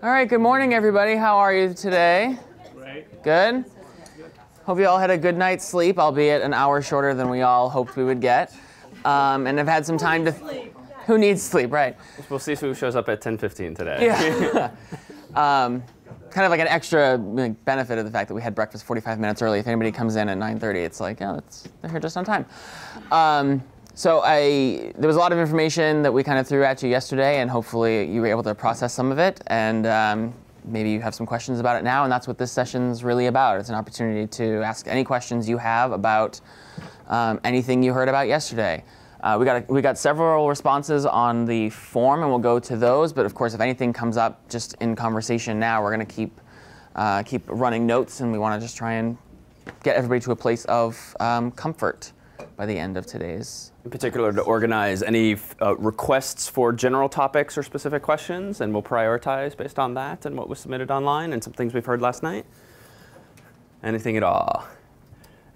All right, good morning, everybody. How are you today? Great. Good? Hope you all had a good night's sleep, albeit an hour shorter than we all hoped we would get. Um, and have had some time to. Who needs sleep, right? We'll see who shows up at 10:15 today. Yeah. um, kind of like an extra like, benefit of the fact that we had breakfast 45 minutes early. If anybody comes in at 9:30, it's like, yeah, it's, they're here just on time. Um, so I, there was a lot of information that we kind of threw at you yesterday, and hopefully you were able to process some of it, and um, maybe you have some questions about it now, and that's what this session's really about. It's an opportunity to ask any questions you have about um, anything you heard about yesterday. Uh, we got we got several responses on the form, and we'll go to those. But of course, if anything comes up just in conversation now, we're going to keep uh, keep running notes, and we want to just try and get everybody to a place of um, comfort by the end of today's. In particular, to organize any uh, requests for general topics or specific questions, and we'll prioritize based on that and what was submitted online and some things we've heard last night. Anything at all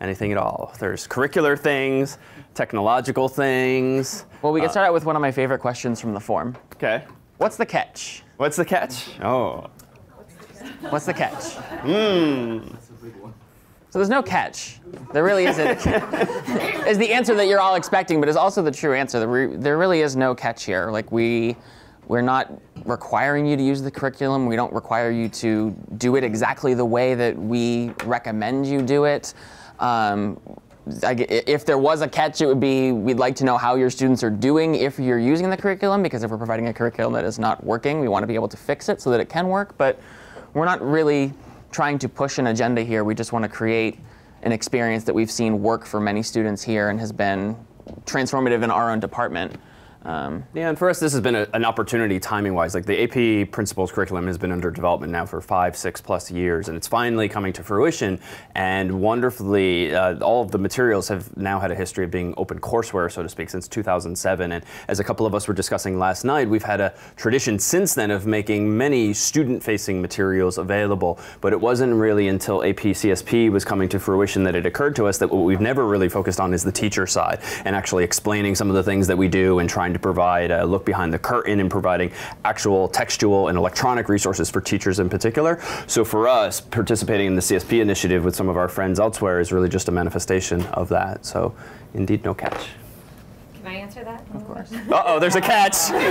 anything at all. There's curricular things, technological things. Well, we can start out with one of my favorite questions from the form. Okay. What's the catch? What's the catch? Oh. What's the catch? Hmm. So there's no catch. There really isn't. is the answer that you're all expecting, but is also the true answer. There really is no catch here. Like we, we're not requiring you to use the curriculum. We don't require you to do it exactly the way that we recommend you do it. Um, if there was a catch, it would be we'd like to know how your students are doing if you're using the curriculum, because if we're providing a curriculum that is not working, we want to be able to fix it so that it can work. But we're not really trying to push an agenda here. We just want to create an experience that we've seen work for many students here and has been transformative in our own department. Um, yeah, and for us, this has been a, an opportunity timing wise. Like the AP Principles curriculum has been under development now for five, six plus years, and it's finally coming to fruition. And wonderfully, uh, all of the materials have now had a history of being open courseware, so to speak, since 2007. And as a couple of us were discussing last night, we've had a tradition since then of making many student facing materials available. But it wasn't really until AP CSP was coming to fruition that it occurred to us that what we've never really focused on is the teacher side and actually explaining some of the things that we do and trying trying to provide a look behind the curtain and providing actual textual and electronic resources for teachers in particular. So for us, participating in the CSP initiative with some of our friends elsewhere is really just a manifestation of that. So indeed, no catch. Can I answer that? Of course. Uh oh, there's a catch. I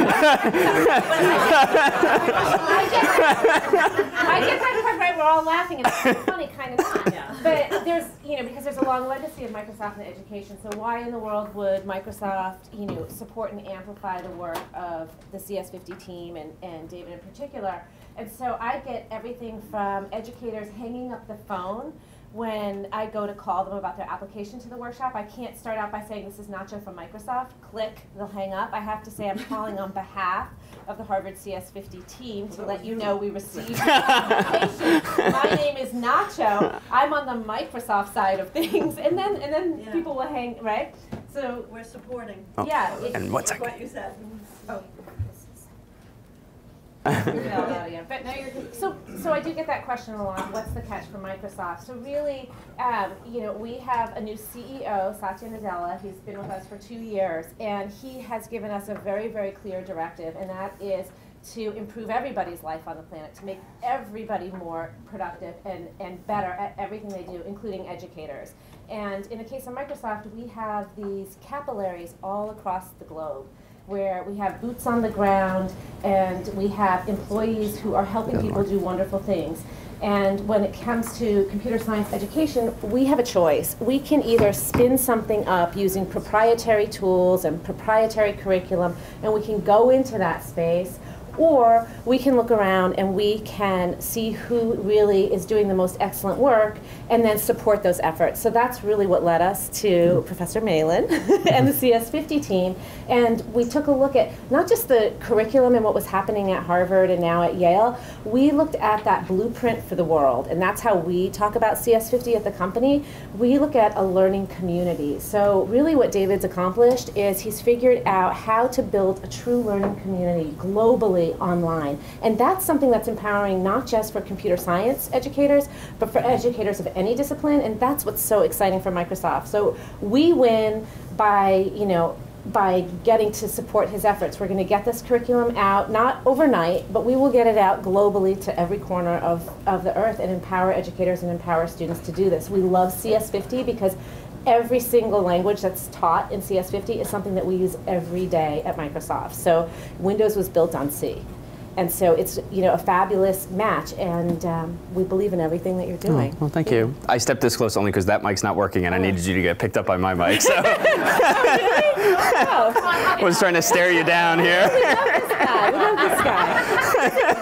get that part right. We're all laughing, and it's funny, kind of not. Yeah. But there's, you know, because there's a long legacy of Microsoft in education. So why in the world would Microsoft, you know, support and amplify the work of the CS50 team and, and David in particular? And so I get everything from educators hanging up the phone when I go to call them about their application to the workshop, I can't start out by saying this is Nacho from Microsoft. Click, they'll hang up. I have to say I'm calling on behalf of the Harvard CS50 team to let you know we received your application. My name is Nacho. I'm on the Microsoft side of things, and then and then yeah. people will hang right. So we're supporting. Oh. Yeah. and what's what you said. Oh but no, you're so so I do get that question a lot. What's the catch for Microsoft? So really, um, you know, we have a new CEO, Satya Nadella. He's been with us for two years, and he has given us a very very clear directive, and that is to improve everybody's life on the planet, to make everybody more productive and, and better at everything they do, including educators. And in the case of Microsoft, we have these capillaries all across the globe where we have boots on the ground and we have employees who are helping people do wonderful things. And when it comes to computer science education, we have a choice. We can either spin something up using proprietary tools and proprietary curriculum, and we can go into that space, or we can look around and we can see who really is doing the most excellent work and then support those efforts. So that's really what led us to. Professor Malan and the CS50 team. And we took a look at not just the curriculum and what was happening at Harvard and now at Yale, we looked at that blueprint for the world. And that's how we talk about CS50 at the company. We look at a learning community. So really what David's accomplished is he's figured out how to build a true learning community globally online. And that's something that's empowering not just for computer science educators, but for educators of any discipline. And that's what's so exciting for Microsoft. So we win by, you know, by getting to support his efforts. We're going to get this curriculum out, not overnight, but we will get it out globally to every corner of, of the earth and empower educators and empower students to do this. We love CS50 because every single language that's taught in CS50 is something that we use every day at Microsoft. So Windows was built on C. And so it's you know a fabulous match, and um, we believe in everything that you're doing. Well, thank you. I stepped this close only because that mic's not working, and I needed you to get picked up by my mic. So I was trying to stare you down here. We love this guy.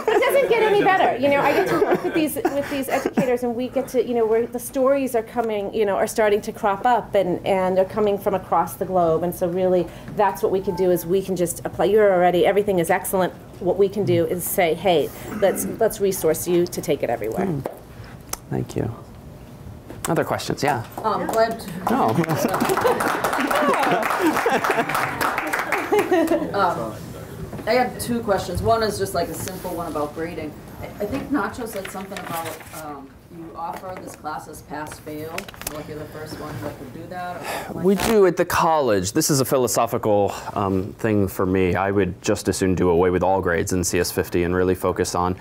It doesn't get any better. You know, I get to work with these with these educators, and we get to you know where the stories are coming, you know, are starting to crop up, and and are coming from across the globe. And so really, that's what we can do is we can just apply. You're already everything is excellent. What we can do is say, hey, let's let's resource you to take it everywhere. Thank you. Other questions? Yeah. Um, glad to, No. um, I have two questions. One is just like a simple one about grading. I, I think Nacho said something about um, you offer this class as pass-fail. Like you're the first one that could do that or like We that. do at the college. This is a philosophical um, thing for me. I would just as soon do away with all grades in CS50 and really focus on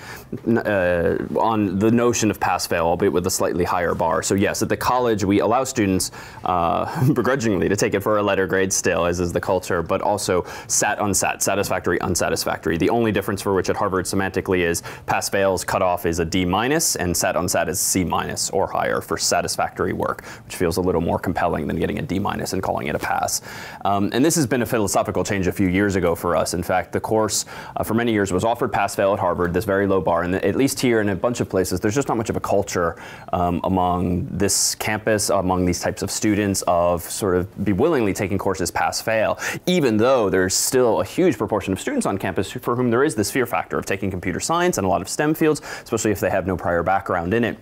uh, on the notion of pass-fail, albeit with a slightly higher bar. So yes, at the college we allow students uh, begrudgingly to take it for a letter grade still, as is the culture, but also sat unsat, satisfactory, unsatisfactory. The only difference for which at Harvard semantically is pass-fail's cutoff is a D minus, and sat unsat is C minus or higher for satisfactory work, which feels a little more compelling than getting a D minus and calling it a pass. Um, and this has been a philosophical change a few years ago for us. In fact, the course uh, for many years was offered pass-fail at Harvard, this very low bar, and at least here and a bunch of places, there's just not much of a culture um, among this campus, among these types of students, of sort of be willingly taking courses pass-fail, even though there's still a huge proportion of students on campus for whom there is this fear factor of taking computer science and a lot of STEM fields, especially if they have no prior background in it.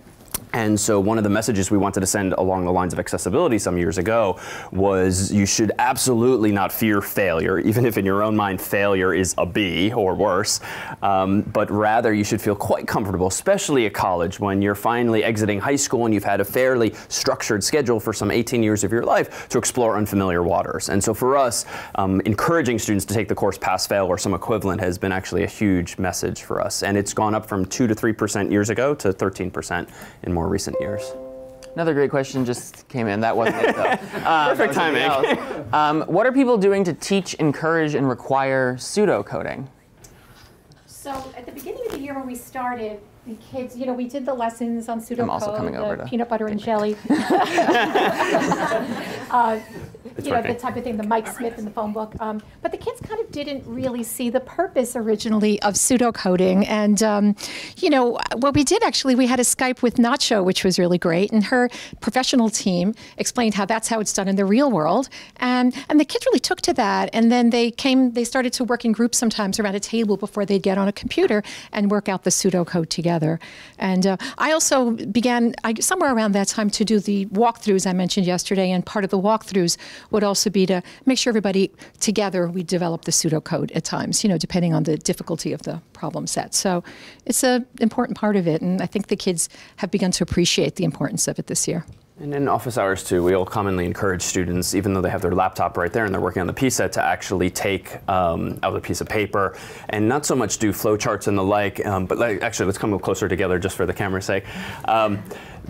And so one of the messages we wanted to send along the lines of accessibility some years ago was you should absolutely not fear failure, even if in your own mind failure is a B or worse, um, but rather you should feel quite comfortable, especially at college when you're finally exiting high school and you've had a fairly structured schedule for some 18 years of your life to explore unfamiliar waters. And so for us, um, encouraging students to take the course pass-fail or some equivalent has been actually a huge message for us. And it's gone up from 2 to 3% years ago to 13% in more recent years. Another great question just came in. That wasn't it, though. Um, Perfect that was something else. Um, what are people doing to teach, encourage, and require pseudocoding? So at the beginning of the year when we started, the kids, you know, we did the lessons on I'm also coming over the to peanut butter and jelly. Uh, You know, the type of thing, the Mike Smith in the phone book. Um, But the kids kind of didn't really see the purpose originally of pseudocoding. And, um, you know, what we did actually, we had a Skype with Nacho, which was really great. And her professional team explained how that's how it's done in the real world. And, and the kids really took to that. And then they came, they started to work in groups sometimes around a table before they'd get on a computer and work out the pseudocode together. And uh, I also began I, somewhere around that time to do the walkthroughs I mentioned yesterday. And part of the walkthroughs would also be to make sure everybody together we develop the pseudocode at times, you know, depending on the difficulty of the problem set. So it's an important part of it. And I think the kids have begun to appreciate the importance of it this year. And in office hours too, we all commonly encourage students, even though they have their laptop right there and they're working on the PSET, to actually take um, out a piece of paper and not so much do flowcharts and the like, um, but like, actually let's come closer together just for the camera's sake. Um,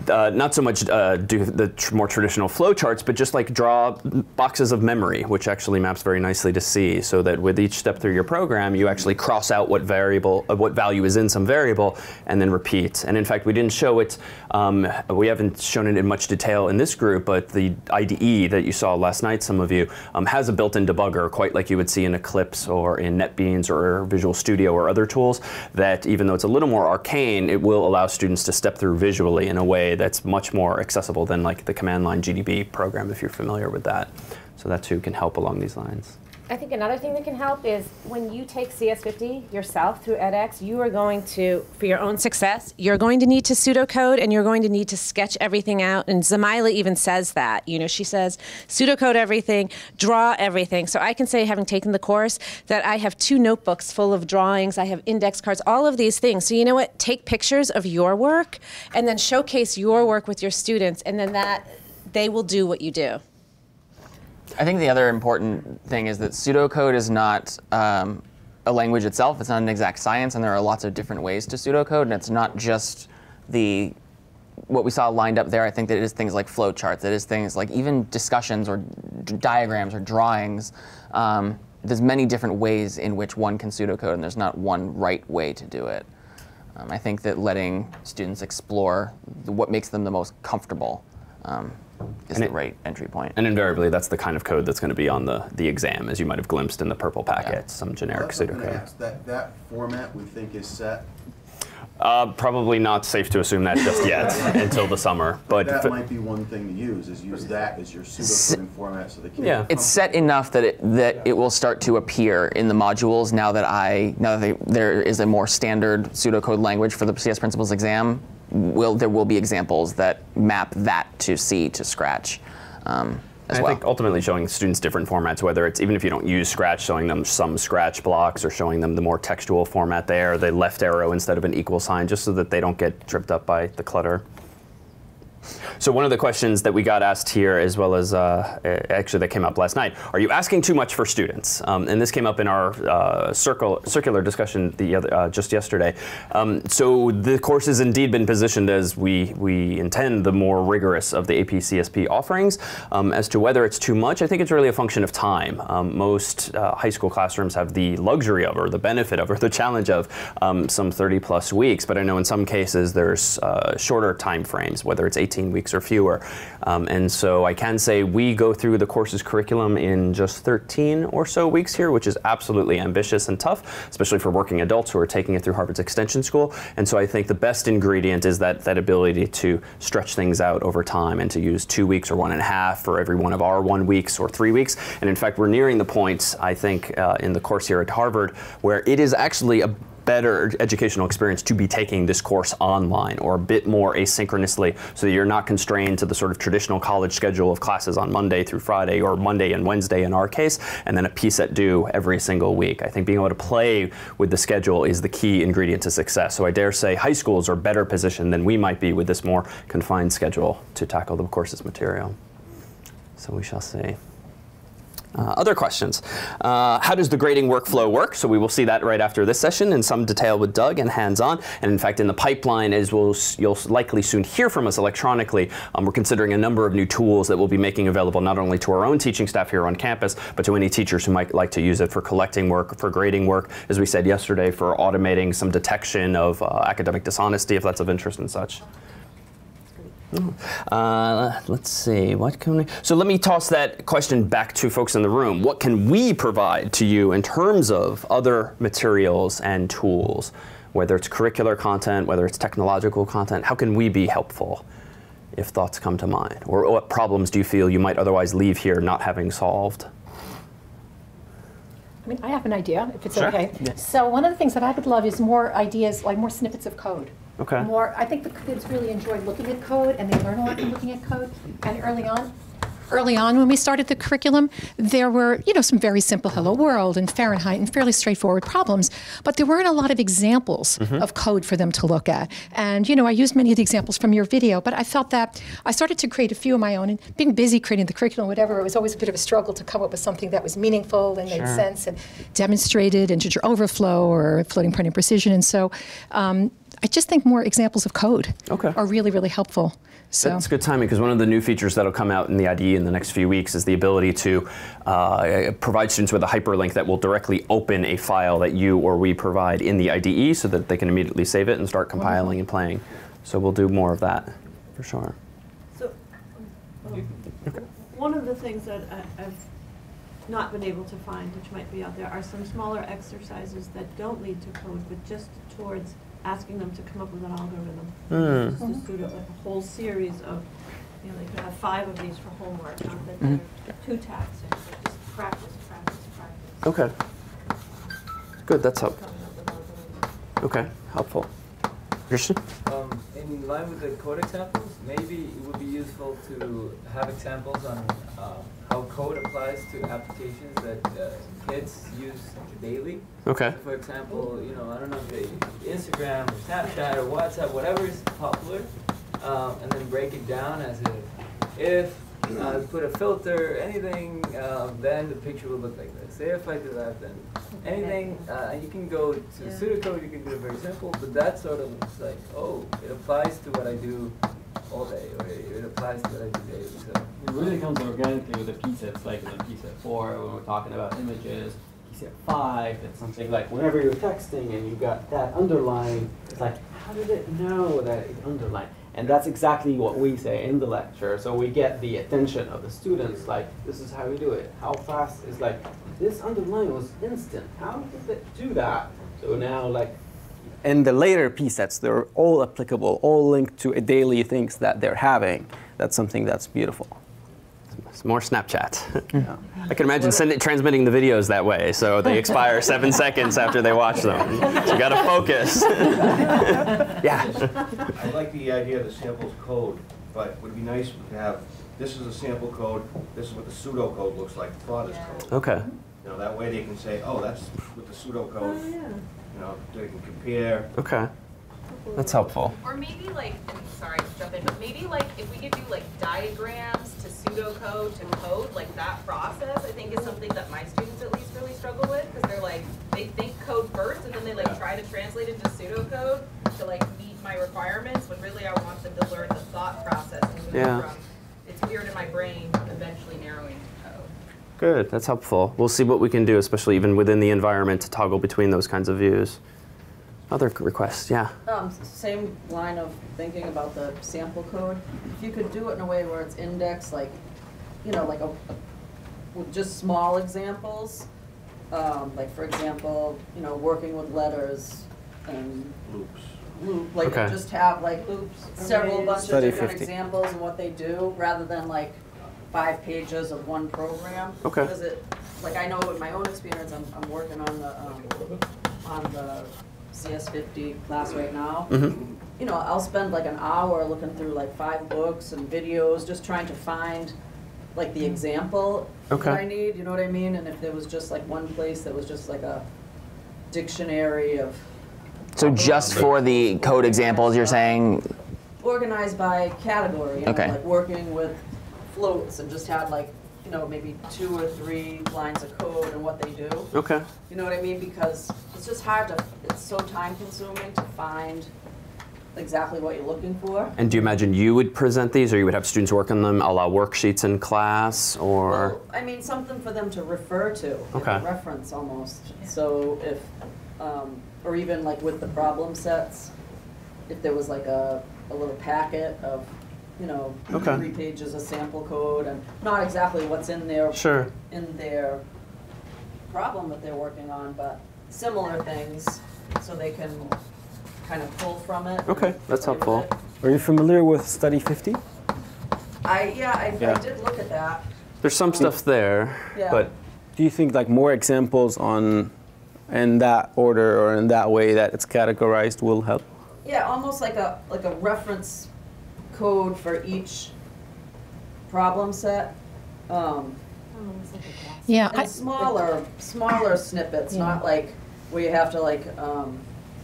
uh, not so much uh, do the tr- more traditional flowcharts, but just like draw boxes of memory, which actually maps very nicely to C, so that with each step through your program, you actually cross out what variable, uh, what value is in some variable, and then repeat. And in fact, we didn't show it. Um, we haven't shown it in much detail in this group, but the IDE that you saw last night, some of you, um, has a built-in debugger, quite like you would see in Eclipse or in NetBeans or Visual Studio or other tools. That even though it's a little more arcane, it will allow students to step through visually in a way that's much more accessible than like the command line GDB program, if you're familiar with that. So that too can help along these lines. I think another thing that can help is when you take CS50 yourself through edX, you are going to, for your own success, you're going to need to pseudocode and you're going to need to sketch everything out. And Zamyla even says that. You know, she says pseudocode everything, draw everything. So I can say, having taken the course, that I have two notebooks full of drawings, I have index cards, all of these things. So you know what? Take pictures of your work and then showcase your work with your students, and then that they will do what you do. I think the other important thing is that pseudocode is not um, a language itself. It's not an exact science, and there are lots of different ways to pseudocode, and it's not just the what we saw lined up there. I think that it is things like flowcharts. It is things like even discussions or diagrams or drawings. Um, there's many different ways in which one can pseudocode, and there's not one right way to do it. Um, I think that letting students explore what makes them the most comfortable um, is And the it- right entry point. And invariably, that's the kind of code that's going to be on the, the exam, as you might have glimpsed in the purple packet, some generic That's what I'm pseudocode. That, that format we think is set, Uh, probably not safe to assume that just yet until the summer. But that might be one thing to use, is use that as your pseudocoding format so the kids. Yeah. it's set enough that it that it will start to appear in the modules now that I now that they, there is a more standard pseudocode language for the CS Principles exam. Will there will be examples that map that to C to Scratch um, as I think ultimately showing students different formats, whether it's even if you don't use Scratch, showing them some Scratch blocks or showing them the more textual format there, the left arrow instead of an equal sign, just so that they don't get tripped up by the clutter. So one of the questions that we got asked here, as well as uh, actually that came up last night, are you asking too much for students? Um, and this came up in our uh, circle, circular discussion the other, uh, just yesterday. Um, so the course has indeed been positioned as we we intend the more rigorous of the AP CSP offerings. Um, as to whether it's too much, I think it's really a function of time. Um, most uh, high school classrooms have the luxury of, or the benefit of, or the challenge of um, some 30 plus weeks. But I know in some cases there's uh, shorter time frames, whether it's 18 weeks or fewer. Um, and so I can say we go through the course's curriculum in just 13 or so weeks here, which is absolutely ambitious and tough, especially for working adults who are taking it through Harvard's Extension School. And so I think the best ingredient is that, that ability to stretch things out over time and to use two weeks or one and a half for every one of our one weeks or three weeks. And in fact, we're nearing the point, I think, uh, in the course here at Harvard, where it is actually a better educational experience to be taking this course online or a bit more asynchronously so that you're not constrained to the sort of traditional college schedule of classes on Monday through Friday or Monday and Wednesday in our case, and then a PSET due every single week. I think being able to play with the schedule is the key ingredient to success. So I dare say high schools are better positioned than we might be with this more confined schedule to tackle the course's material. So we shall see. Uh, other questions. Uh, how does the grading workflow work? So we will see that right after this session in some detail with Doug and hands-on. And in fact, in the pipeline, as we'll, you'll likely soon hear from us electronically, um, we're considering a number of new tools that we'll be making available not only to our own teaching staff here on campus, but to any teachers who might like to use it for collecting work, for grading work, as we said yesterday, for automating some detection of uh, academic dishonesty, if that's of interest and such. Uh, let's see. What can we? So let me toss that question back to folks in the room. What can we provide to you in terms of other materials and tools, whether it's curricular content, whether it's technological content? How can we be helpful, if thoughts come to mind, or what problems do you feel you might otherwise leave here not having solved? I mean, I have an idea, if it's Sure. okay. So one of the things that I would love is more ideas, like more snippets of code. Okay. More, I think the kids really enjoy looking at code, and they learn a lot from looking at code. And early on, early on when we started the curriculum, there were, you know, some very simple Hello World and Fahrenheit and fairly straightforward problems, but there weren't a lot of examples of code for them to look at. And, you know, I used many of the examples from your video, but I felt that I started to create a few of my own, and being busy creating the curriculum, whatever, it was always a bit of a struggle to come up with something that was meaningful and made sense and demonstrated integer overflow or floating point imprecision. And so um, I just think more examples of code Okay. are really, really helpful. So. That's good timing because one of the new features that'll come out in the IDE in the next few weeks is the ability to uh, provide students with a hyperlink that will directly open a file that you or we provide in the IDE so that they can immediately save it and start compiling and playing. So we'll do more of that for sure. So, um, one of the things that I- I've not been able to find, which might be out there, are some smaller exercises that don't lead to code, but just towards asking them to come up with an algorithm. Just a pseudo, like a whole series of, you know, they could have five of these for homework, not that they're two taxing, but just practice, practice, practice. Okay. Good, that's help. coming up with algorithms. Okay, helpful. Christian? Um, in line with the code examples, maybe it would be useful to have examples on uh, how code applies to applications that uh, kids use daily. Okay. For example, you know, I don't know if they Instagram or Snapchat or WhatsApp, whatever is popular, um, and then break it down as if if uh, put a filter, anything, um, then the picture will look like this. Say if I do that, then anything, uh, and you can go to Yeah. pseudocode, you can do it very simple, but that sort of is like, oh, it applies to what I do all day, or it applies to what I. So It really comes organically with the PSETs, like in PSET 4, when we're talking about images. PSET 5, it's something like whenever you're texting and you've got that underline, it's like, how did it know that it's underlined? And that's exactly what we say in the lecture. So we get the attention of the students, like, this is how we do it. How fast is like, this underline was instant. How did it do that? So now, like, in the later p-sets, they're all applicable, all linked to daily things that they're having. That's something that's beautiful. It's more Snapchat. yeah. I can imagine sending, transmitting the videos that way, so they expire seven seconds after they watch them. So you gotta focus. yeah. I like the idea of the samples code, but it would be nice to have, this is a sample code, this is what the pseudocode looks like for is code. Okay. You know, that way they can say, oh, that's with the Oh, pseudocode, yeah. You know, they can compare. Okay. That's helpful. Or maybe like, and sorry to jump in, but maybe like if we could do like diagrams to pseudocode to code, like that process, I think is something that my students at least really struggle with, because they're like, they think code first and then they like try to translate into pseudocode to like meet my requirements, when really I want them to learn the thought process and move Yeah. from, it's weird in my brain, eventually narrowing to code. Good. That's helpful. We'll see what we can do, especially even within the environment, to toggle between those kinds of views. Other requests? Yeah. Um, same line of thinking about the sample code. If you could do it in a way where it's indexed, like, you know, like a, with just small examples. Um, like for example, you know, working with letters and Loops. loop, like Okay. just have like loops, several bunch of different 50. examples and what they do, rather than like five pages of one program. Okay. Because it, like I know in my own experience, I'm, I'm working on the, um, on the CS fifty class right now. Mm-hmm. You know, I'll spend like an hour looking through like five books and videos, just trying to find like the example Okay. that I need, you know what I mean? And if there was just like one place that was just like a dictionary of So just for the code examples, you're saying, organized by category, you know, Okay. like working with floats and just had like, you know, maybe two or three lines of code and what they do. Okay. You know what I mean? Because it's just hard to, it's so time consuming to find exactly what you're looking for. And do you imagine you would present these, or you would have students work on them, allow worksheets in class, or? Well, I mean, something for them to refer to, like Okay. a reference almost. So if, um, or even like with the problem sets, if there was like a, a little packet of, you know, Okay. three pages of sample code and not exactly what's in there. Sure. In their problem that they're working on, but similar things, so they can kind of pull from it. and Okay, that's play with helpful. it. Are you familiar with Study 50? I, yeah, I, I did look at that, There's some mm. stuff there, yeah. but Do you think like more examples on in that order or in that way that it's categorized will help? Yeah, almost like a, like a reference code for each problem set. Um, Yeah, I, and smaller, smaller snippets, not like where you have to like, um,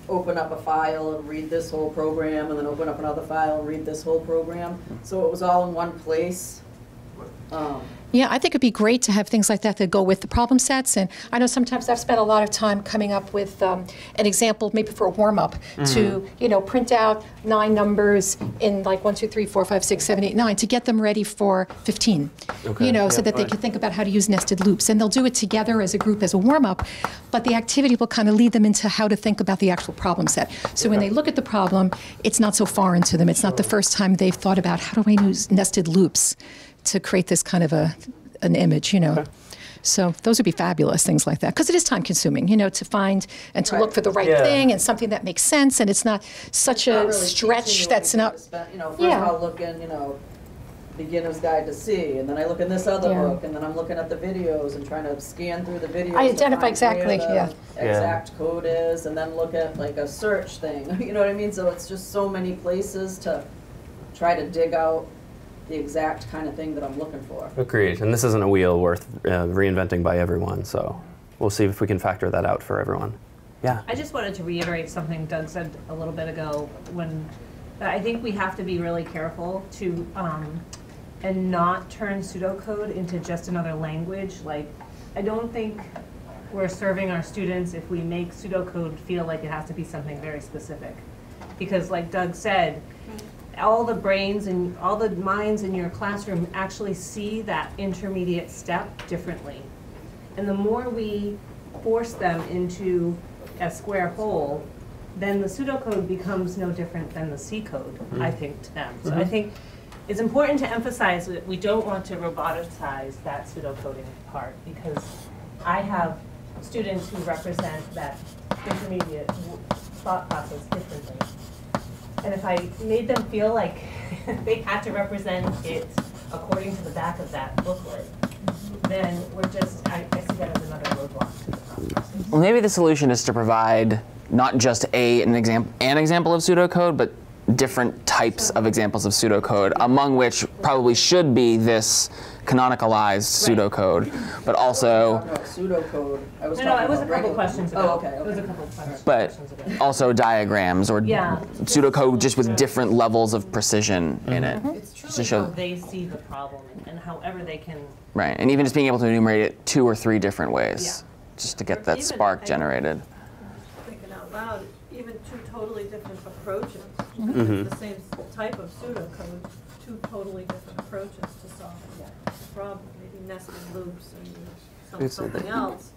open up a file and read this whole program and then open up another file and read this whole program. So it was all in one place. Um, Yeah, I think it'd be great to have things like that that go with the problem sets. And I know sometimes I've spent a lot of time coming up with um, an example, maybe for a warm up, to you know print out nine numbers in like one, two, three, four, five, six, seven, eight, nine to get them ready for 15. Okay. You know, so Yeah, that they right. can think about how to use nested loops, and they'll do it together as a group as a warm up. But the activity will kind of lead them into how to think about the actual problem set. So when they look at the problem, it's not so foreign to them. It's not the first time they've thought about how do I use nested loops to create this kind of a an image, you know. So those would be fabulous things like that because it is time consuming, you know, to find and to Right. look for the right Yeah. thing and something that makes sense and it's not such not a really stretch that's not to spend- You know, first Yeah. I'll look in, you know, beginner's guide to C, and then I look in this other Yeah. book, and then I'm looking at the videos and trying to scan through the videos. I to identify exactly, where the yeah. Yeah. Exact code is, and then look at like a search thing, you know what I mean? So it's just so many places to try to dig out the exact kind of thing that I'm looking for. agreed. And this isn't a wheel worth uh, reinventing by everyone, so we'll see if we can factor that out for everyone. Yeah. I just wanted to reiterate something Doug said a little bit ago when I think we have to be really careful to um, and not turn pseudocode into just another language. Like, I don't think we're serving our students if we make pseudocode feel like it has to be something very specific. Because like Doug said, all the brains and all the minds in your classroom actually see that intermediate step differently. And the more we force them into a square hole, then the pseudocode becomes no different than the C code, mm-hmm. I think, to them. So I mm-hmm. think it's important to emphasize that we don't want to roboticize that pseudocoding part because I have students who represent that intermediate thought process differently. And if I made them feel like they had to represent it according to the back of that booklet, then we're just, I, I see that as another roadblock to the process. Well, maybe the solution is to provide not just a an example an example of pseudocode, but different types of examples of pseudocode, among which probably should be this canonicalized Right. pseudocode, but also Talking about pseudocode, I was No, talking no, it was a about couple regular- questions ago. Oh, okay, It was a okay. couple questions but also diagrams or Yeah. pseudocode just with different levels of precision in it. It's Just to truly show how they see the problem and- and however they can, right, and even just being able to enumerate it two or three different ways, Yeah. just to get Or that even, spark I- generated. Thinking out loud, even two totally different approaches. Mhm. It's the same type of pseudocode, two totally different approaches to problem. Maybe nested loops and some- It's- something else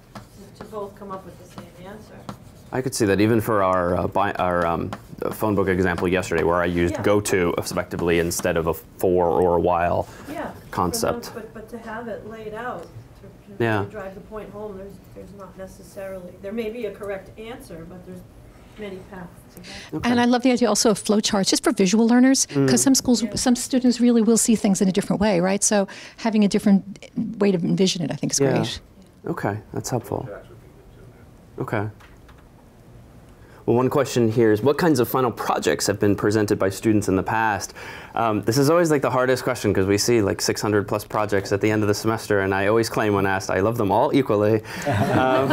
to both come up with the same answer. I could see that even for our uh, bi- our um, uh, phone book example yesterday, where I used Yeah. goto effectively instead of a for or a while. Yeah. for them, Concept. But, but to have it laid out, to to Yeah. really drive the point home, there's, there's not necessarily, there may be a correct answer, but there's many paths to get. And I love the idea also of flowcharts, just for visual learners, mm. because some schools, some students really will see things in a different way, right? So having a different way to envision it, I think, is Yeah. great. Okay, that's helpful. Okay. Well, one question here is what kinds of final projects have been presented by students in the past? Um, this is always like the hardest question because we see like 600 plus projects at the end of the semester, and I always claim when asked, I love them all equally. um,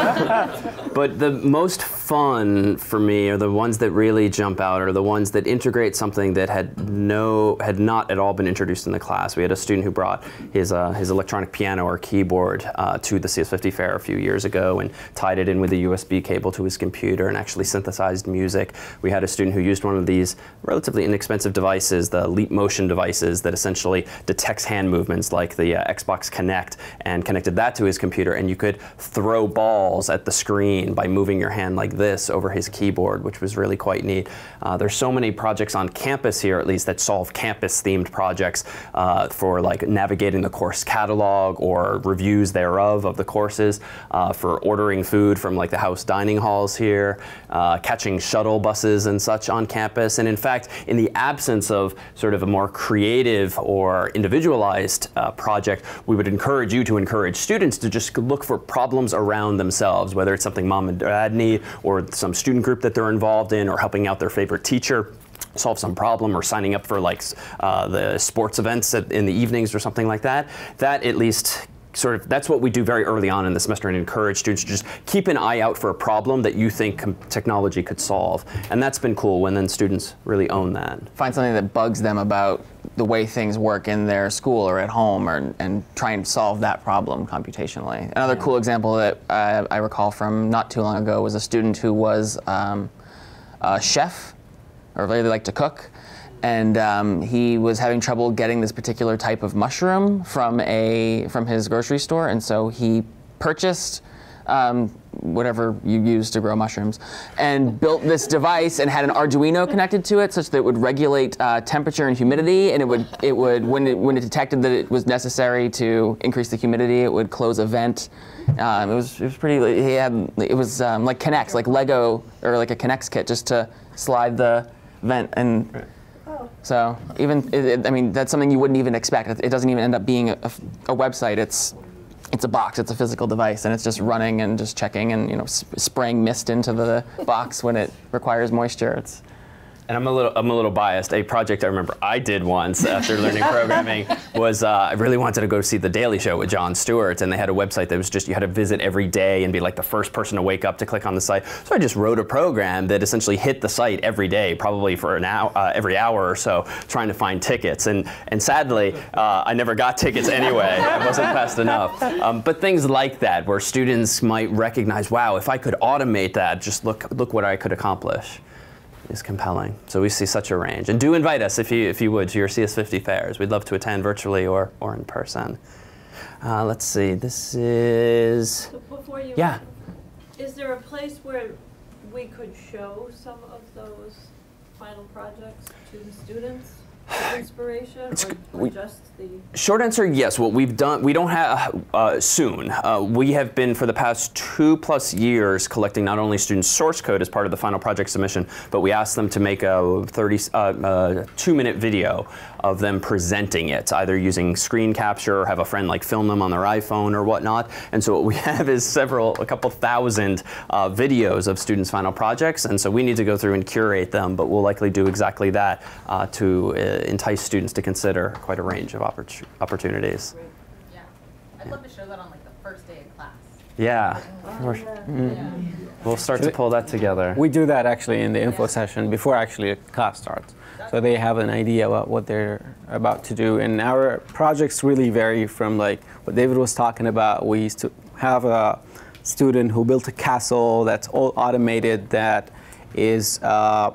but the most fun for me are the ones that really jump out, are the ones that integrate something that had no, had not at all been introduced in the class. We had a student who brought his uh, his electronic piano or keyboard uh, to the CS50 fair a few years ago and tied it in with a USB cable to his computer and actually synthesized music. We had a student who used one of these relatively inexpensive devices, the Leap Motion devices, that essentially detects hand movements like the uh, Xbox Kinect, and connected that to his computer, and you could throw balls at the screen by moving your hand like this over his keyboard, which was really quite neat. Uh, there's so many projects on campus here, at least, that solve campus-themed projects uh, for like navigating the course catalog or reviews thereof of the courses, uh, for ordering food from like the house dining halls here, uh, catching shuttle buses and such on campus. And in fact, in the absence of sort of a more creative or individualized uh, project, we would encourage you to encourage students to just look for problems around themselves, whether it's something mom and dad need or some student group that they're involved in or helping out their favorite teacher solve some problem or signing up for like uh, the sports events in the evenings or something like that that at least sort of that's what we do very early on in the semester and encourage students to just keep an eye out for a problem that you think technology could solve and that's been cool when then students really own that find something that bugs them about the way things work in their school or at home or, and try and solve that problem computationally. Another cool example that I recall from not too long ago was a student who was um, a chef or really liked to cook. And um, he was having trouble getting this particular type of mushroom from a from his grocery store, and so he purchased um, whatever you use to grow mushrooms, and built this device and had an Arduino connected to it, such that it would regulate uh, temperature and humidity, and it would it would when it when it detected that it was necessary to increase the humidity, it would close a vent. Um, it was it was pretty. He had it was um, like K'NEX, like Lego or like a K'NEX kit, just to slide the vent and. So even, it, it- I mean, that's something you wouldn't even expect. It, it doesn't even end up being a, a website. It's it's a box. It's a physical device, and it's just running and just checking and you know sp- spraying mist into the box when it requires moisture. It's and I'm a little I'm a little biased. A project I remember I did once after learning programming was uh, I really wanted to go see the Daily Show with Jon Stewart, and they had a website that was just you had to visit every day and be like the first person to wake up to click on the site. So I just wrote a program that essentially hit the site every day, probably for an hour, uh, every hour or so, trying to find tickets. And and sadly, uh, I never got tickets anyway. I wasn't fast enough. Um, but things like that, where students might recognize, wow, if I could automate that, just look look what I could accomplish is compelling. So we see such a range. And do invite us if you, if you would to your CS50 fairs. We'd love to attend virtually or, or in person. Uh, let's see, this is, So before you. yeah. Is there a place where we could show some of those final projects to the students? Inspiration or, or just the? Short answer, yes. What we've done, we don't have uh, soon. Uh, we have been for the past two plus years collecting not only student source code as part of the final project submission, but we asked them to make a 30, uh, uh, two minute video of them presenting it, either using screen capture or have a friend like film them on their iPhone or whatnot. And so what we have is several, a couple thousand uh, videos of students' final projects. And so we need to go through and curate them, but we'll likely do exactly that uh, to uh, entice students to consider quite a range of oppor- opportunities. Yeah. I'd love to show that on like the first day of class. Yeah. We're- mm. We'll start to pull that together. We do that actually in the info session before actually a class starts. So they have an idea about what they're about to do. And our projects really vary from like what David was talking about. We used to have a student who built a castle that's all automated that is uh,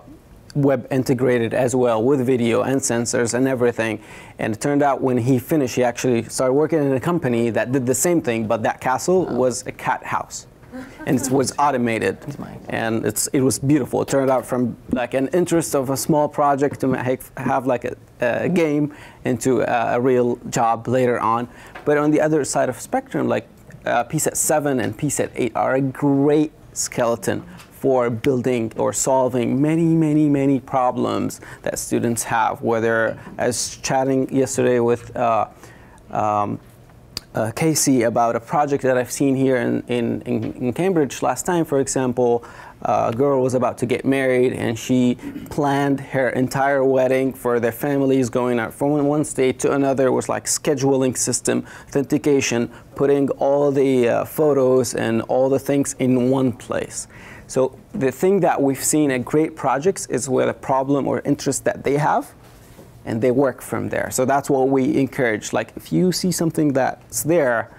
web integrated as well with video and sensors and everything. And it turned out when he finished, he actually started working in a company that did the same thing, but that castle was a cat house. And it was automated, and it's it was beautiful. It turned out from like an interest of a small project to make, have like a, a game into a, a real job later on. But on the other side of spectrum, like uh, PSET 7 and PSET 8 are a great skeleton for building or solving many, many, many problems that students have. Whether, as chatting yesterday with uh, um, uh, Casey about a project that I've seen here in, in, in, Cambridge last time, for example, uh, a girl was about to get married and she planned her entire wedding for their families going out from one state to another. It was like scheduling system, authentication, putting all the uh, photos and all the things in one place. So the thing that we've seen at great projects is where the problem or interest that they have and they work from there. So that's what we encourage. Like if you see something that's there,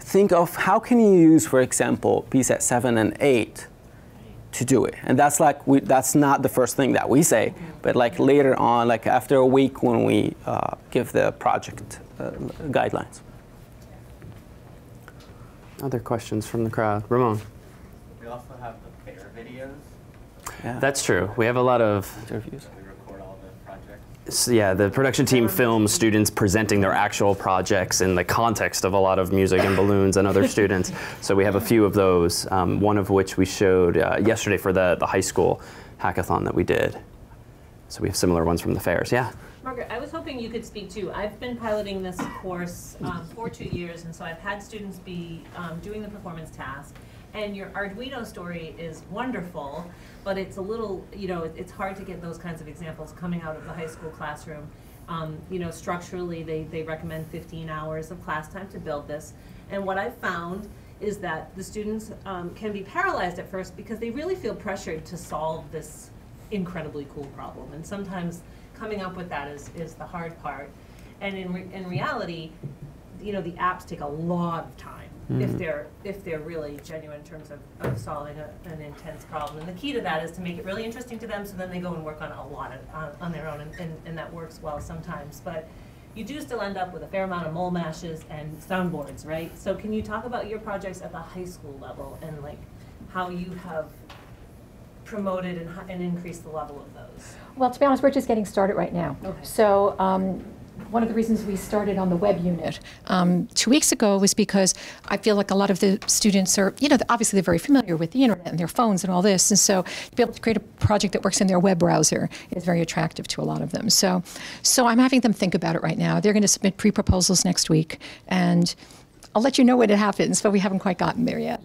think of how can you use, for example, PSET 7 and 8 to do it. And that's like, we, that's not the first thing that we say, but like later on, like after a week when we uh, give the project uh, guidelines. Other questions from the crowd? Ramon. We also have the fair videos. Yeah. That's true. We have a lot of interviews. We record all the projects. S- Yeah, the production team films students presenting their actual projects in the context of a lot of music and balloons and other students. So we have a few of those, um, one of which we showed uh, yesterday for the, the high school hackathon that we did. So we have similar ones from the fairs. Yeah. Margaret, I was hoping you could speak too. I've been piloting this course um, for two years, and so I've had students be um, doing the performance task. And your Arduino story is wonderful, but it's a little, you know, it's hard to get those kinds of examples coming out of the high school classroom. Um, you know, structurally, they, they recommend 15 hours of class time to build this. And what I've found is that the students um, can be paralyzed at first because they really feel pressured to solve this incredibly cool problem. And sometimes coming up with that is, is the hard part. And in, re- in reality, you know, the apps take a lot of time if Mhm. they're, if they're really genuine in terms of, of solving a, an intense problem. And the key to that is to make it really interesting to them, so then they go and work on a lot of, on, on their own, and, and, and that works well sometimes. But you do still end up with a fair amount of mole mashes and soundboards, right? So can you talk about your projects at the high school level and like how you have promoted and, and increased the level of those? Well, to be honest, we're just getting started right now. Okay. So um, one of the reasons we started on the web unit um, two weeks ago was because I feel like a lot of the students are, you know, obviously they're very familiar with the internet and their phones and all this, and so to be able to create a project that works in their web browser is very attractive to a lot of them. So, so I'm having them think about it right now. They're going to submit pre-proposals next week, and I'll let you know when it happens, but we haven't quite gotten there yet.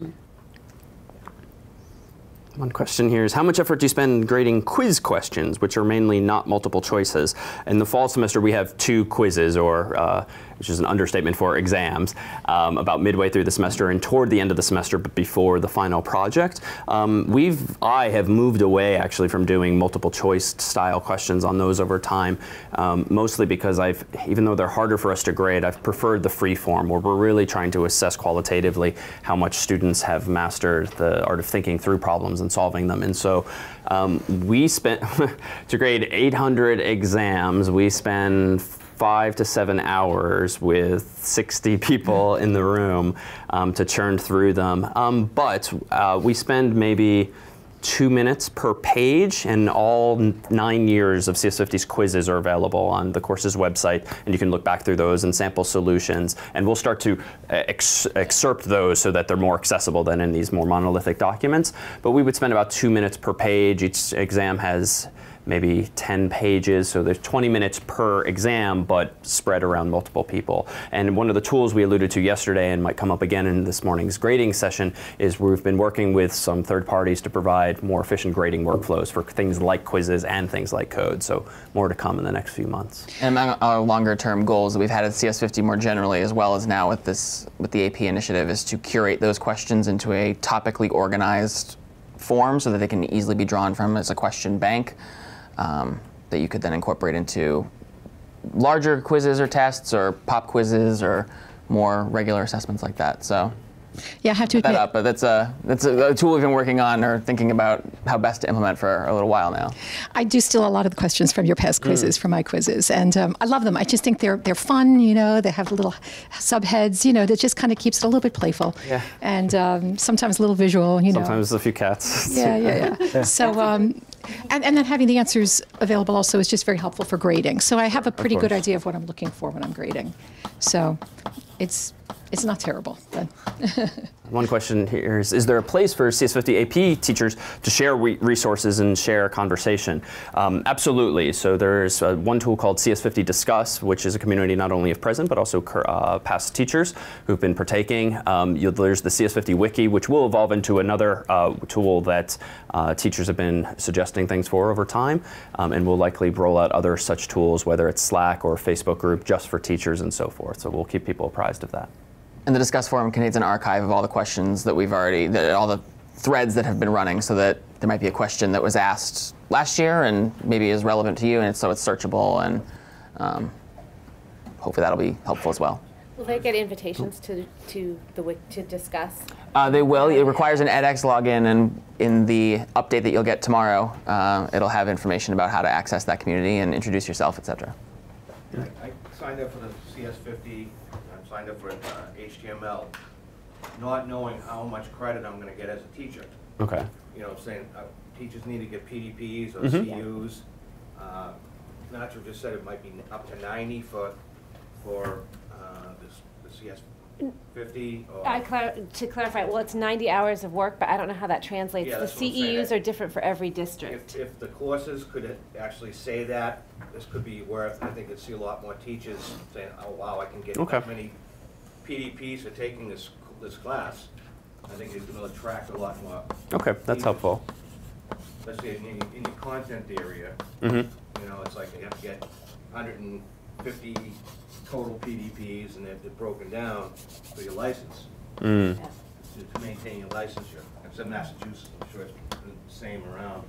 One question here is how much effort do you spend grading quiz questions, which are mainly not multiple choices? In the fall semester, we have two quizzes, or uh, which is an understatement for exams, um, about midway through the semester and toward the end of the semester, but before the final project. Um, we've, I have moved away actually from doing multiple choice style questions on those over time, um, mostly because I've, even though they're harder for us to grade, I've preferred the free form where we're really trying to assess qualitatively how much students have mastered the art of thinking through problems and solving them. And so um, we spent, to grade 800 exams, we spend five to seven hours with 60 people in the room um, to churn through them. Um, but uh, we spend maybe two minutes per page, and all nine years of CS50's quizzes are available on the course's website, and you can look back through those and sample solutions. And we'll start to uh, ex excerpt those so that they're more accessible than in these more monolithic documents. But we would spend about two minutes per page. Each exam has maybe 10 pages, so there's 20 minutes per exam, but spread around multiple people. And one of the tools we alluded to yesterday and might come up again in this morning's grading session is we've been working with some third parties to provide more efficient grading workflows for things like quizzes and things like code. So more to come in the next few months. And among our longer term goals that we've had at CS50 more generally, as well as now with this with the AP initiative, is to curate those questions into a topically organized form so that they can easily be drawn from as a question bank um, that you could then incorporate into larger quizzes or tests or pop quizzes or more regular assessments like that. So yeah, I have to that admit. up, but that's a that's a, a, tool we've been working on or thinking about how best to implement for a little while now. I do steal a lot of the questions from your past quizzes, mm. from my quizzes, and um, I love them. I just think they're they're fun. You know, they have little subheads. You know, that just kind of keeps it a little bit playful. Yeah. And um, sometimes a little visual. You know. Sometimes a few cats. Yeah, yeah, yeah. so. Um, and, and, then having the answers available also is just very helpful for grading. So I have a pretty good idea of what I'm looking for when I'm grading. So it's it's not terrible. One question here is, is there a place for CS50 AP teachers to share re resources and share conversation? Um, absolutely. So there's uh, one tool called CS50 Discuss, which is a community not only of present, but also uh, past teachers who've been partaking. Um, there's the CS50 Wiki, which will evolve into another uh, tool that uh, teachers have been suggesting things for over time, um, and we'll likely roll out other such tools, whether it's Slack or Facebook group, just for teachers and so forth. So we'll keep people apprised of that. And the Discuss forum contains an archive of all the questions that we've already, that, all the threads that have been running so that there might be a question that was asked last year and maybe is relevant to you and so it's searchable and um, hopefully that'll be helpful as well. Will they get invitations to, to the to discuss? Uh, they will. It requires an edX login, and in the update that you'll get tomorrow, uh, it'll have information about how to access that community and introduce yourself, etc. I signed up for the CS50 signed up for uh, HTML, not knowing how much credit I'm gonna get as a teacher. Okay. You know, saying, uh, teachers need to get PDPs or Mhm. CUs. Uh, Nacho just said it might be up to ninety for, for, uh, this, the CS fifty or. I clar- to clarify, well, it's 90 hours of work, but I don't know how that translates. Yeah, the that's what I'm saying. CEUs are different for every district. If, if the courses could actually say that, this could be worth, I think you'd see a lot more teachers saying, oh, wow, I can get Okay. that many PDPs are taking this, this class. I think it's gonna attract a lot more. Okay, that's teachers, helpful. Especially in, your- in your content area, Mm-hmm. you know, it's like you have to get hundred and fifty total PDPs and they're, they're broken down for your license, Mm. to, to maintain your licensure. Except Massachusetts, I'm sure it's the same around.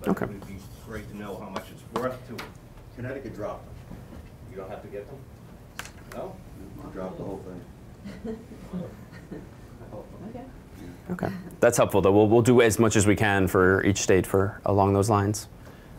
But Okay. it would be great to know how much it's worth to, Connecticut dropped them. You don't have to get them? No? Drop the whole thing. Okay. Okay, that's helpful. Though we'll we'll do as much as we can for each state for along those lines.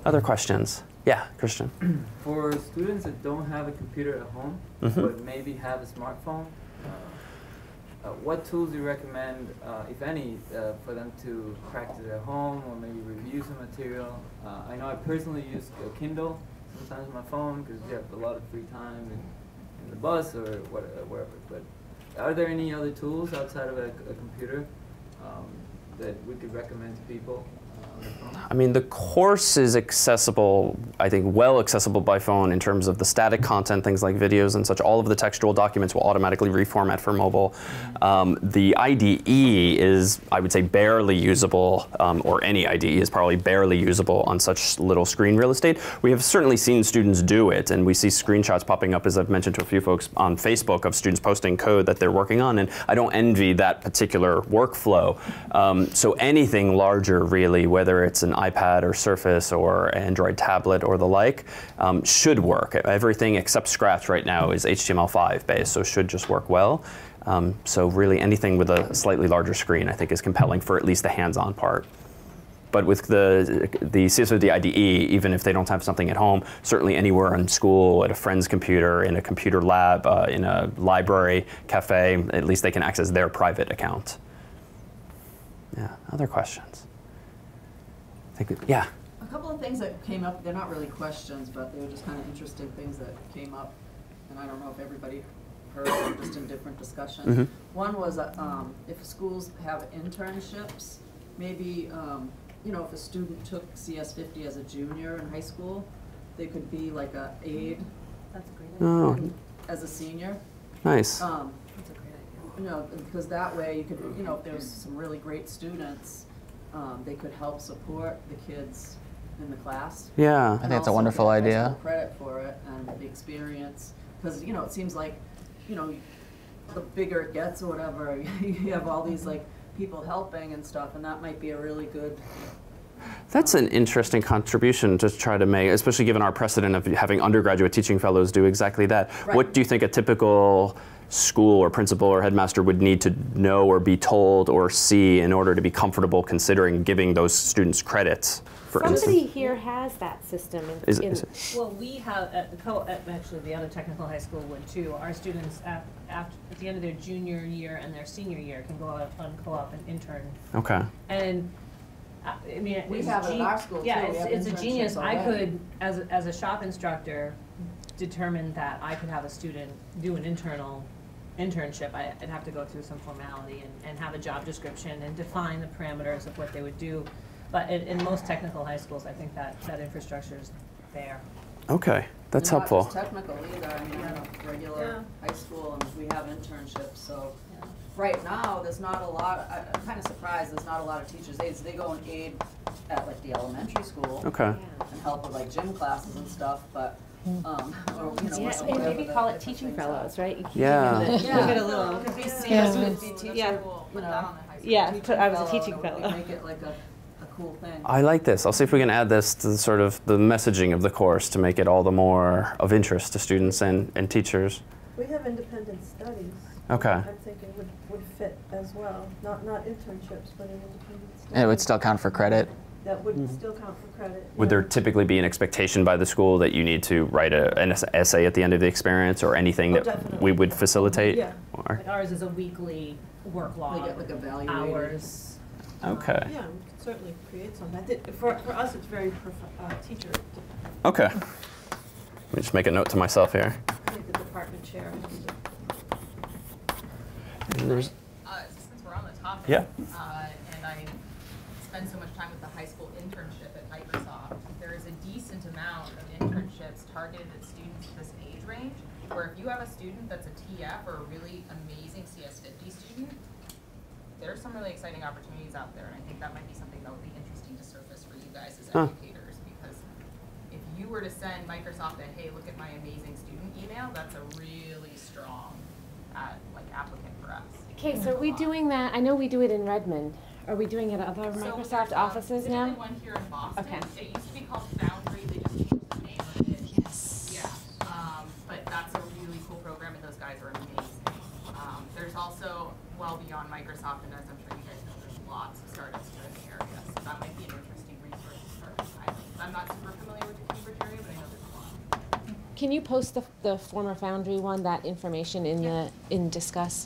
Other questions? Yeah, Christian. For students that don't have a computer at home, Mhm. but maybe have a smartphone, uh, uh, what tools do you recommend, uh, if any, uh, for them to practice at home or maybe review some material? Uh, I know I personally use a Kindle sometimes on my phone because you have a lot of free time in, in the bus or what, uh, wherever. But are there any other tools outside of a, a computer um, that we could recommend to people? I mean, the course is accessible, I think, well accessible by phone in terms of the static content, things like videos and such. All of the textual documents will automatically reformat for mobile. Um, the IDE is, I would say, barely usable, um, or any IDE is probably barely usable on such little screen real estate. We have certainly seen students do it, and we see screenshots popping up, as I've mentioned to a few folks on Facebook, of students posting code that they're working on, and I don't envy that particular workflow. Um, so anything larger, really, whether it's an iPad or Surface or Android tablet or the like, um, should work. Everything except Scratch right now is HTML5 based, so should just work well. Um, so really anything with a slightly larger screen I think is compelling for at least the hands-on part. But with the, the CS50 IDE, even if they don't have something at home, certainly anywhere in school, at a friend's computer, in a computer lab, uh, in a library, cafe, at least they can access their private account. Yeah, other questions? I think, we- yeah. A couple of things that came up, they're not really questions, but they were just kind of interesting things that came up. And I don't know if everybody heard them, just in different discussions. Mhm. One was, uh, um, if schools have internships, maybe, um, you know, if a student took CS fifty as a junior in high school, they could be like a aide That's a great Oh, as a senior. nice. Um, you know, because that way you could, you know, if there's some really great students, um, they could help support the kids in the class. Yeah. I think it's a wonderful get idea. Credit for it and the experience, because, you know, it seems like, you know, the bigger it gets or whatever, you have all these like people helping and stuff, and that might be a really good, That's an interesting contribution to try to make, especially given our precedent of having undergraduate teaching fellows do exactly that. Right. What do you think a typical school or principal or headmaster would need to know or be told or see in order to be comfortable considering giving those students credits, for Somebody instance? here has that system in. Is- in- is it- Well, we have, at the co, at actually the other technical high school would too, our students at, after, at the end of their junior year and their senior year can go out on co-op and intern. Okay. And, I mean, We it's have it at gen- our school, Yeah, too. We it's, have it's a internships genius. I already. could, as, a- as a shop instructor, determine that I could have a student do an internal internship. I- I'd have to go through some formality and, and have a job description and define the parameters of what they would do. But in, in most technical high schools, I think that, that infrastructure is there. Okay, that's and not helpful. just technical either, I mean, I'm a regular high school and we have internships, so. Right now, there's not a lot, I- I'm kinda surprised, there's not a lot of teachers' aides, they go and aid at like the elementary school. Okay. And help with like gym classes and stuff, but, um, or, you know, Yeah, whatever and maybe the call it different teaching things fellows, right? You keep Yeah. giving Yeah. Give it a little. Could be Yeah. seniors, could be teacher, Yeah. you know. Yeah, put- I was a teaching and we fellow. Make it like a, a cool thing. I like this. I'll see if we can add this to the sort of the messaging of the course to make it all the more of interest to students and, and teachers. We have independent studies. Okay. I'm thinking would, would fit as well, not, not internships, but an independent study. And it would still count for credit. That would still count for credit. Would there typically be an expectation by the school that you need to write a, an essay at the end of the experience or anything Oh, that definitely. we would facilitate? Yeah. Or- Like Ours is a weekly work They log, get like evaluated. hours. Okay. Yeah, we could certainly create some. I think, for, for us, it's very prof- uh, teacher. Okay. Let me just make a note to myself here. I think the department chair And there's- Uh, since we're on the topic. Yeah. Uh, and I spend so much time with the high school internship at Microsoft, there is a decent amount of internships targeted at students this age range, where if you have a student that's a TF or a really amazing CS50 student, there's some really exciting opportunities out there, and I think that might be something that would be interesting to surface for you guys as Huh. educators, because if you were to send Microsoft a, hey, look at my amazing student email, that's a really strong, uh, like applicant for us. Okay, so are we doing that? I know we do it in Redmond. Are we doing it at other So Microsoft there's, um, offices now? Specifically one here in Boston. Okay. It used to be called Foundry, they just changed the name of it. Yes. Yeah, um, but that's a really cool program and those guys are amazing. Um, there's also, well beyond Microsoft, and as I'm sure you guys know, there's lots of startups here in the area, so that might be an interesting resource to start compiling. I'm not super familiar with the Cambridge area, but I know there's a lot. Can you post the, the former Foundry one, that information in the, in Discuss?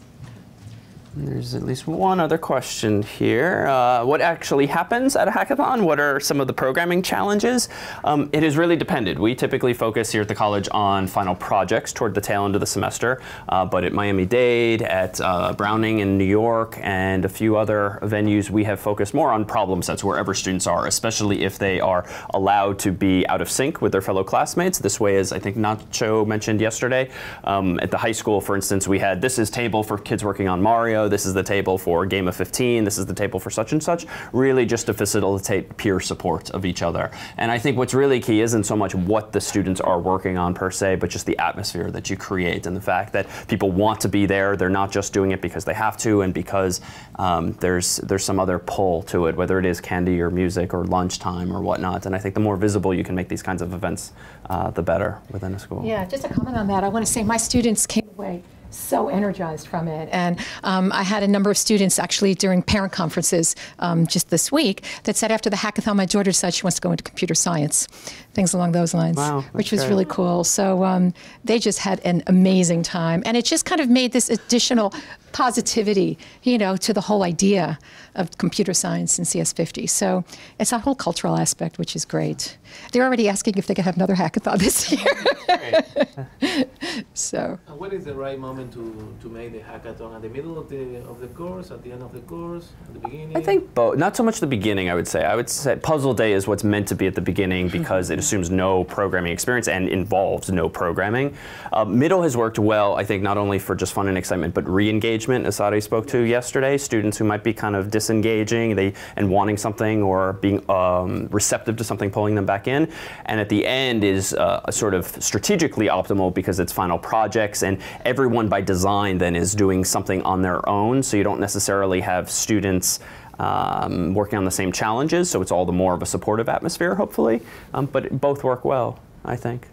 There's at least one other question here. Uh, what actually happens at a hackathon? What are some of the programming challenges? Um, it is really dependent. We typically focus here at the college on final projects toward the tail end of the semester, uh, but at Miami-Dade, at uh, Browning in New York, and a few other venues, we have focused more on problem sets wherever students are, especially if they are allowed to be out of sync with their fellow classmates. This way, as I think Nacho mentioned yesterday, um, at the high school, for instance, we had this is table for kids working on Mario, this is the table for Game of 15, this is the table for such and such, really just to facilitate peer support of each other. And I think what's really key isn't so much what the students are working on per se, but just the atmosphere that you create and the fact that people want to be there. They're not just doing it because they have to and because um, there's, there's some other pull to it, whether it is candy or music or lunchtime or whatnot. And I think the more visible you can make these kinds of events, uh, the better within a school. Yeah, just a comment on that. I want to say my students came away so energized from it. And um, I had a number of students actually during parent conferences um, just this week that said after the hackathon, my daughter decided she wants to go into computer science, things along those lines, Wow, which was great. really cool. So um, they just had an amazing time. And it just kind of made this additional positivity, you know, to the whole idea of computer science and CS50. So it's a whole cultural aspect, which is great. They're already asking if they could have another hackathon this year. so. And what is the right moment to, to make the hackathon? At the middle of the of the course, at the end of the course, at the beginning? I think both. Not so much the beginning, I would say. I would say Puzzle Day is what's meant to be at the beginning because it assumes no programming experience and involves no programming. Uh, middle has worked well, I think, not only for just fun and excitement, but re-engagement, as Sari spoke to yesterday. Students who might be kind of disengaging they, and wanting something or being um, receptive to something, pulling them back in. And at the end is uh, a sort of strategically optimal because it's final projects and everyone by design then is doing something on their own. So you don't necessarily have students um, working on the same challenges. So it's all the more of a supportive atmosphere, hopefully. Um, but both work well, I think.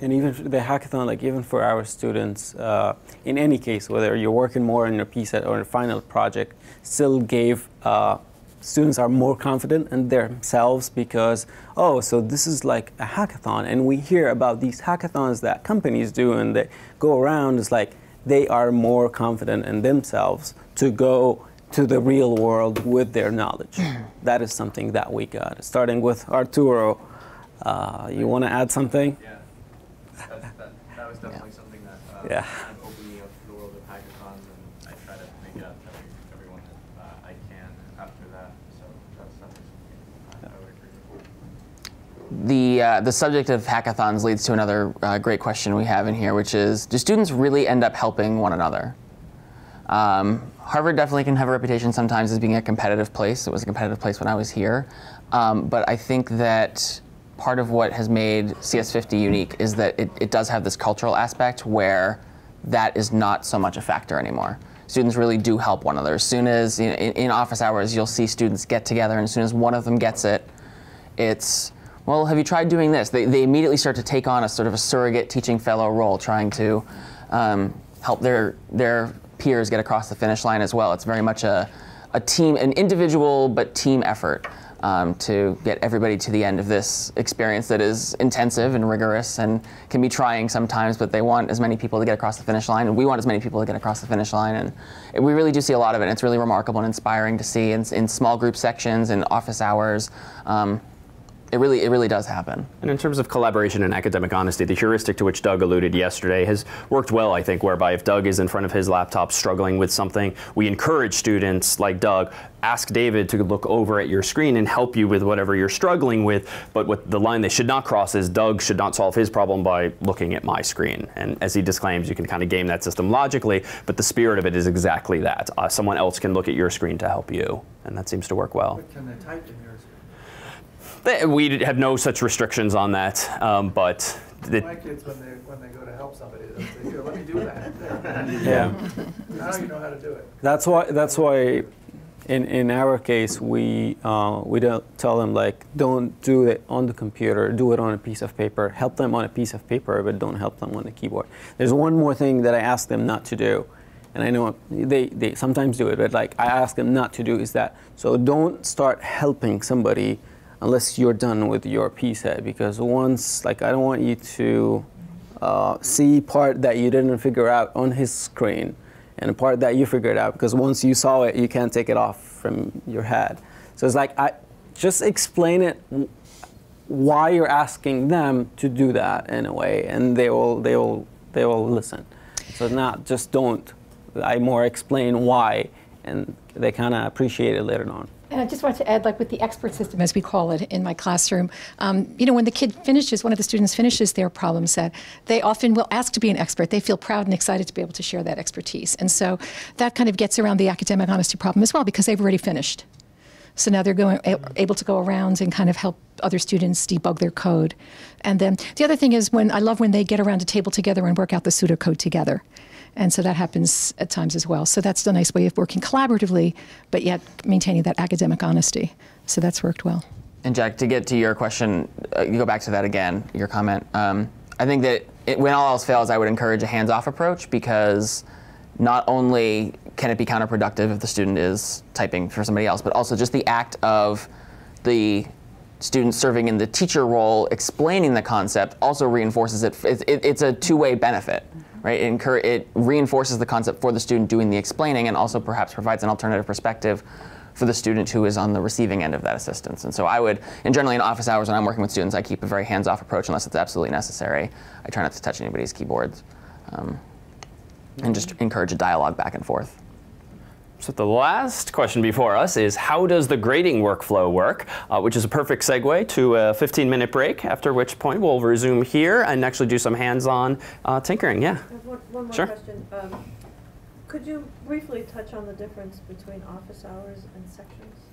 And even for the hackathon, like even for our students, uh, in any case, whether you're working more on your PSET or a final project, still gave uh, students are more confident in themselves because, oh, so this is like a hackathon, and we hear about these hackathons that companies do, and they go around. It's like they are more confident in themselves to go to the real world with their knowledge. that is something that we got. Starting with Arturo, uh, you want to add something? Yeah, That's, that, definitely something that uh, Yeah. I'm opening up the world of hackathons, and I try to make it out to every, everyone that uh, I can after that. So that's definitely something I, I would agree with. The, uh, the subject of hackathons leads to another uh, great question we have in here, which is do students really end up helping one another? Um, Harvard definitely can have a reputation sometimes as being a competitive place. It was a competitive place when I was here. Um, but I think that part of what has made CS50 unique is that it, it does have this cultural aspect where that is not so much a factor anymore. Students really do help one another. As soon as, you know, in, in office hours, you'll see students get together, and as soon as one of them gets it, it's, well, have you tried doing this? They, they immediately start to take on a sort of a surrogate teaching fellow role, trying to um, help their, their peers get across the finish line as well. It's very much a, a team, an individual but team effort um, to get everybody to the end of this experience that is intensive and rigorous and can be trying sometimes, but they want as many people to get across the finish line, and we want as many people to get across the finish line. And it, we really do see a lot of it. And it's really remarkable and inspiring to see in, in small group sections and office hours. Um, it really, it really does happen. And in terms of collaboration and academic honesty, the heuristic to which Doug alluded yesterday has worked well, I think, whereby if Doug is in front of his laptop struggling with something, we encourage students like Doug, ask David to look over at your screen and help you with whatever you're struggling with. But what the line they should not cross is Doug should not solve his problem by looking at my screen. And as he disclaims, you can kind of game that system logically, but the spirit of it is exactly that. Uh, someone else can look at your screen to help you, and that seems to work well. Can they type in yours? They- We have no such restrictions on that, um, but it, My kids, when they, when they go to help somebody, they'll say, here, let me do that. Yeah. Now you know how to do it. That's why. That's why, in in our case, we uh, we don't tell them like don't do it on the computer. Do it on a piece of paper. Help them on a piece of paper, but don't help them on the keyboard. There's one more thing that I ask them not to do, and I know they they sometimes do it, but like I ask them not to do is that. So don't start helping somebody unless you're done with your PSET because once like I don't want you to uh, see part that you didn't figure out on his screen and part that you figured out because once you saw it, you can't take it off from your head. So it's like I just explain it why you're asking them to do that in a way, and they will they will they will listen. So not just don't. I more explain why, and they kind of appreciate it later on. And I just wanted to add, like with the expert system, as we call it in my classroom, um, you know, when the kid finishes, one of the students finishes their problem set, they often will ask to be an expert. They feel proud and excited to be able to share that expertise. And so that kind of gets around the academic honesty problem as well because they've already finished. So now they're going, able to go around and kind of help other students debug their code. And then the other thing is when I love when they get around a table together and work out the pseudocode together. And so that happens at times as well. So that's a nice way of working collaboratively, but yet maintaining that academic honesty. So that's worked well. And Jack, to get to your question, uh, you go back to that again, your comment. Um, I think that it, when all else fails, I would encourage a hands-off approach because not only can it be counterproductive if the student is typing for somebody else, but also just the act of the student serving in the teacher role, explaining the concept, also reinforces it. It's, it, it's a two-way benefit, right? It, incur, it reinforces the concept for the student doing the explaining, and also perhaps provides an alternative perspective for the student who is on the receiving end of that assistance. And so I would, and generally in office hours when I'm working with students, I keep a very hands-off approach unless it's absolutely necessary. I try not to touch anybody's keyboards, um, and just encourage a dialogue back and forth. So the last question before us is how does the grading workflow work? Uh, which is a perfect segue to a 15-minute break. After which point we'll resume here and actually do some hands-on uh, tinkering. Yeah. One, one more Sure. question. Um, could you briefly touch on the difference between office hours and sections?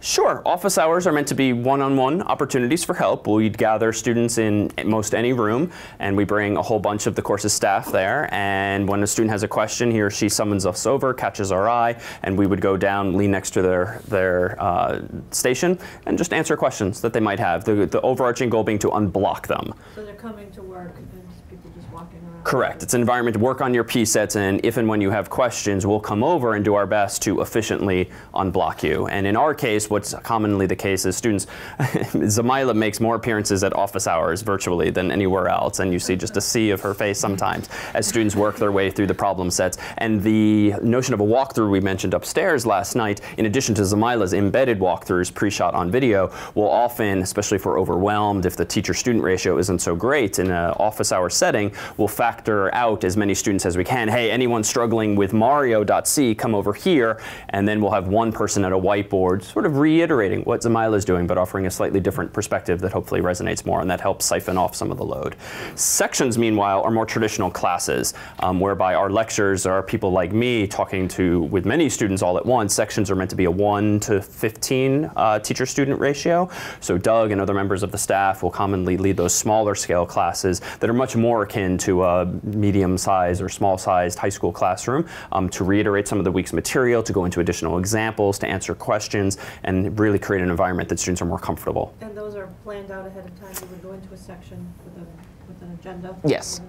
Sure. Office hours are meant to be one-on-one opportunities for help. We'd gather students in most any room, and we bring a whole bunch of the course's staff there. And when a student has a question, he or she summons us over, catches our eye, and we would go down, lean next to their their uh, station, and just answer questions that they might have. The, the overarching goal being to unblock them. So they're coming to work and people just walking around? Correct. It's an environment to work on your P sets, and if and when you have questions, we'll come over and do our best to efficiently unblock you. And in our case, what's commonly the case is students, Zamyla makes more appearances at office hours virtually than anywhere else, and you see just a sea of her face sometimes as students work their way through the problem sets. And the notion of a walkthrough we mentioned upstairs last night, in addition to Zamyla's embedded walkthroughs pre-shot on video, will often, especially if we're overwhelmed, if the teacher-student ratio isn't so great in an office hour setting, we'll factor out as many students as we can. Hey, anyone struggling with Mario.c, come over here, and then we'll have one person at a whiteboard sort of reiterating what Zamyla is doing, but offering a slightly different perspective that hopefully resonates more, and that helps siphon off some of the load. Sections, meanwhile, are more traditional classes, um, whereby our lectures are people like me talking to with many students all at once. Sections are meant to be a 1 to 15 uh, teacher-student ratio. So Doug and other members of the staff will commonly lead those smaller scale classes that are much more akin to a medium-sized or small-sized high school classroom um, to reiterate some of the week's material, to go into additional examples, to answer questions, and really create an environment that students are more comfortable. And those are planned out ahead of time? You would go into a section with a, with an agenda? Yes.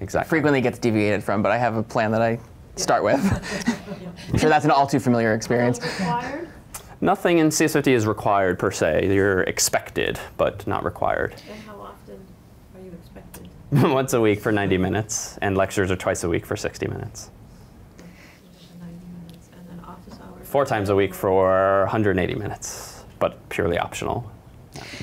Exactly. Frequently gets deviated from, but I have a plan that I start with. I'm sure that's an all too familiar experience. Required? Nothing in CS50 is required per se. You're expected, but not required. And how often are you expected? Once a week for 90 minutes, and lectures are twice a week for 60 minutes. Ninety minutes, and then office hours? Four times a week for 180 minutes, but purely optional.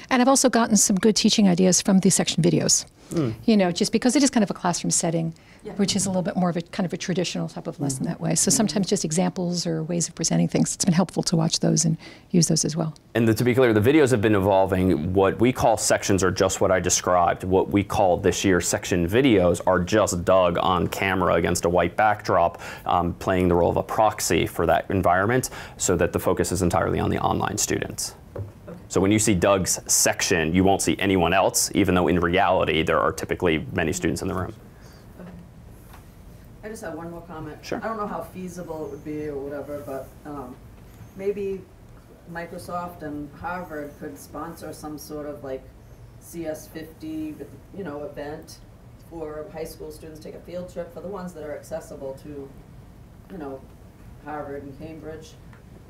And I've also gotten some good teaching ideas from the section videos. Mm. You know, just because it is kind of a classroom setting, Yeah. which is a little bit more of a kind of a traditional type of Mm-hmm. lesson that way. So sometimes just examples or ways of presenting things. It's been helpful to watch those and use those as well. And the, to be clear, the videos have been evolving. What we call sections are just what I described. What we call this year section videos are just Doug on camera against a white backdrop, um, playing the role of a proxy for that environment so that the focus is entirely on the online students. So when you see Doug's section, you won't see anyone else, even though in reality there are typically many students in the room. I just have one more comment. Sure. I don't know how feasible it would be or whatever, but um, maybe Microsoft and Harvard could sponsor some sort of like CS50, you know, event for high school students to take a field trip for the ones that are accessible to, you know, Harvard and Cambridge.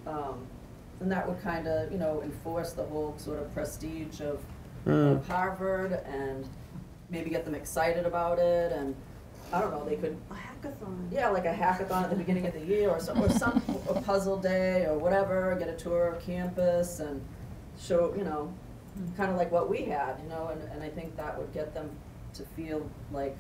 Um, and that would kind of, you know, enforce the whole sort of prestige of, Mm. of Harvard and maybe get them excited about it and I don't know, they could, A hackathon. yeah, like a hackathon at the beginning of the year or some, or some, a puzzle day or whatever, get a tour of campus and show, you know, hmm. kind of like what we had, you know, and, and I think that would get them to feel like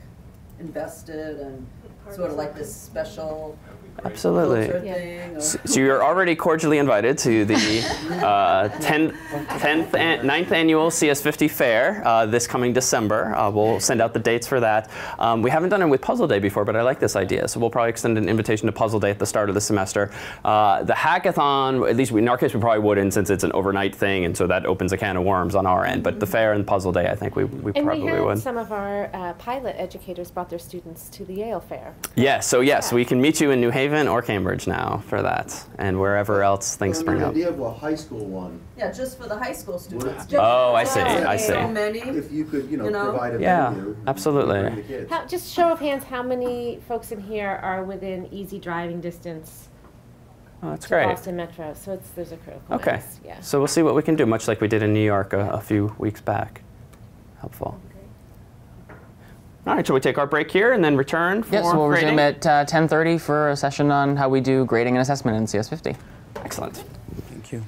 invested and sort of of like this special Absolutely. Yeah. thing. or- So you're already cordially invited to the uh, 10th, 10th an, 9th annual CS50 Fair uh, this coming December. Uh, we'll send out the dates for that. Um, we haven't done it with Puzzle Day before, but I like this idea. So we'll probably extend an invitation to Puzzle Day at the start of the semester. Uh, the hackathon, at least we, in our case, we probably wouldn't since it's an overnight thing, and so that opens a can of worms on our end. But the fair and Puzzle Day, I think we, we And we probably had would. some of our uh, pilot educators brought their students to the Yale Fair. Yes, so yes, Yeah. we can meet you in New Haven or Cambridge now for that, and wherever else things Well, spring the up. idea of a high school one, Yeah, just for the high school students. Oh, I see, I see. So many. if you could, you know, You know? provide a Yeah, venue. absolutely. Bring the kids. How, just show of hands, how many folks in here are within easy driving distance Oh, that's great. Boston Metro? So it's there's a critical Okay. mass. Yeah. So we'll see what we can do, much like we did in New York a, a few weeks back. Helpful. All right, shall we take our break here and then return for Yes, we'll grading? resume at uh, 10:30 for a session on how we do grading and assessment in CS50. Excellent. Thank you.